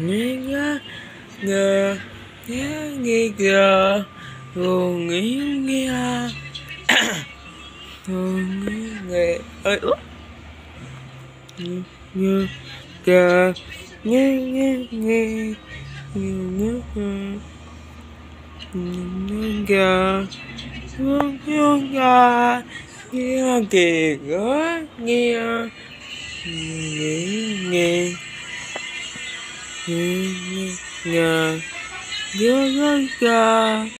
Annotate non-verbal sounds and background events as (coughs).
nghe nhá ngờ nghe nghe gờ ngủ nghĩ nghe ngủ à. (coughs) nghĩ nghe ơi út nghe gờ nghe nghe nghe nghe nghe nghe nghe hương hương gà nghe kì gỡ nghe nghe nghe я